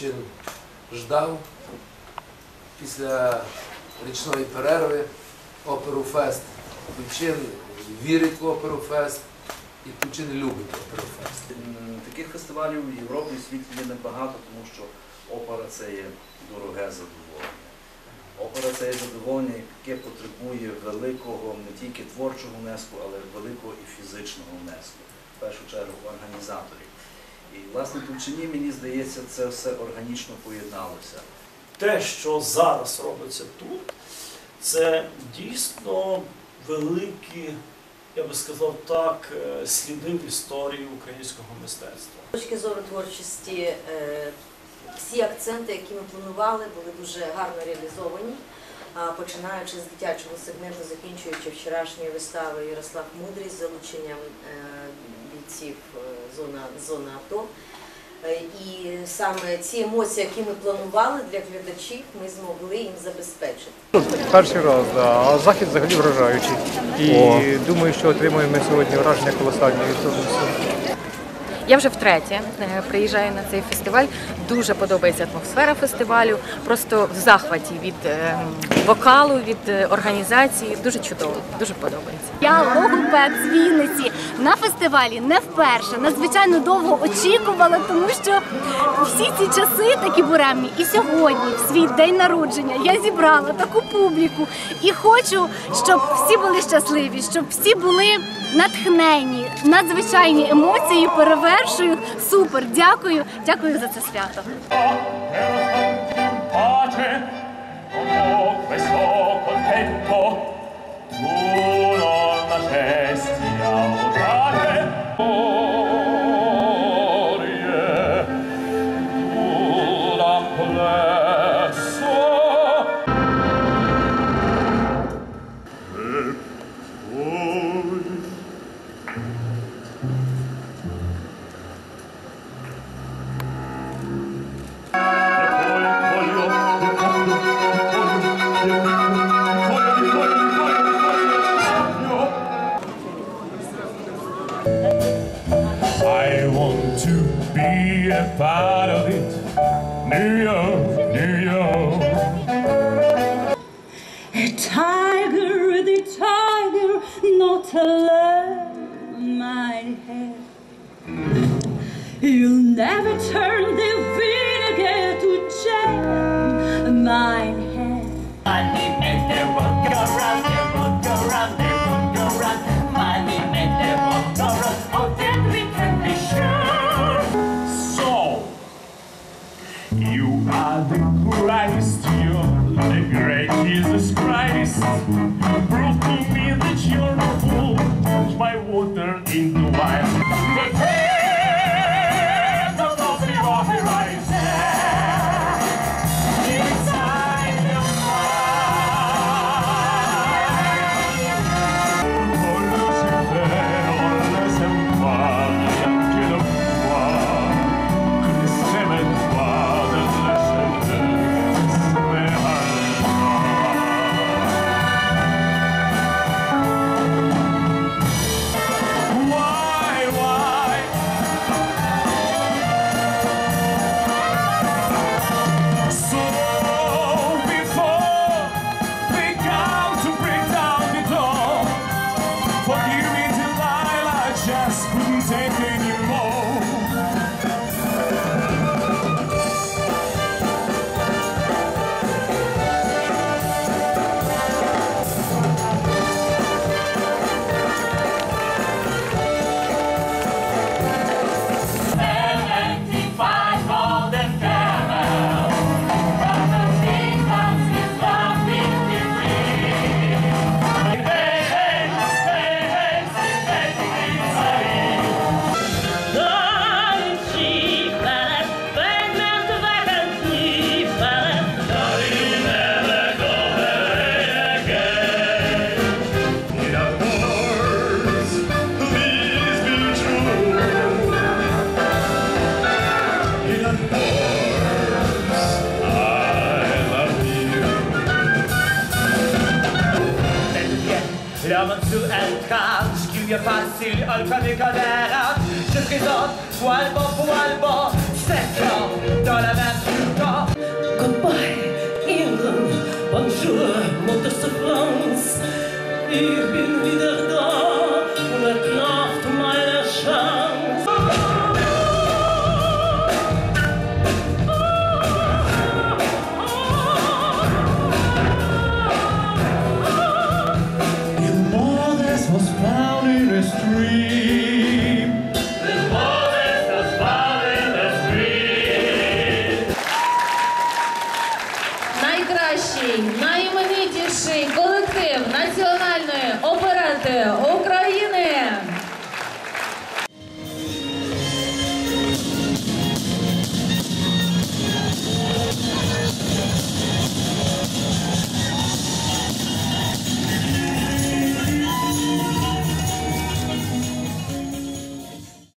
Сумчин ждав після річної перерви оперу Фест. кучин вірить в оперу Фест і Тучин любить оперу Фест. Таких фестивалів в Європі і світі є небагато, тому що опера це є дороге задоволення. Опера це є задоволення, яке потребує великого не тільки творчого внеску, але великого і фізичного внеску. В першу чергу організаторів. І власне тут чи ні, мені здається, це все органічно поєдналося. те, що зараз робиться тут, це дійсно великі, я би сказав так, е, сліди в історії українського мистецтва. З точки зору творчості, е, всі акценти, які ми планували, були дуже гарно реалізовані. Починаючи з дитячого сегменту, закінчуючи вчорашньою виставою Ярослав Мудрий з залученням е, бійців зона, зона АТО. Е, І саме ці емоції, які ми планували для глядачів, ми змогли їм забезпечити. Перший раз, да. а захід взагалі вражаючий. І думаю, що отримуємо ми сьогодні враження колосальні від. Я вже втретє е, приїжджаю на цей фестиваль. Дуже подобається атмосфера фестивалю. Просто в захваті від е, вокалу, від е, організації. Дуже чудово, дуже подобається. Я логопед з Вінниці на фестивалі не вперше. Надзвичайно довго очікувала, тому що всі ці часи такі буремні. І сьогодні, в свій день народження, я зібрала таку публіку і хочу, щоб всі були щасливі, щоб всі були натхнені, надзвичайні емоції перевершують. Супер, дякую, дякую за це свято. pace, New York, New York. A tiger, the tiger, not a lamb, my head. You'll never turn the vinegar to jam, my L'homme facile, al cadera, je présente, poil bon, poil bon, sept ans, dans la même. Goodbye, England. Bonjour, Mutter France, ich bin wieder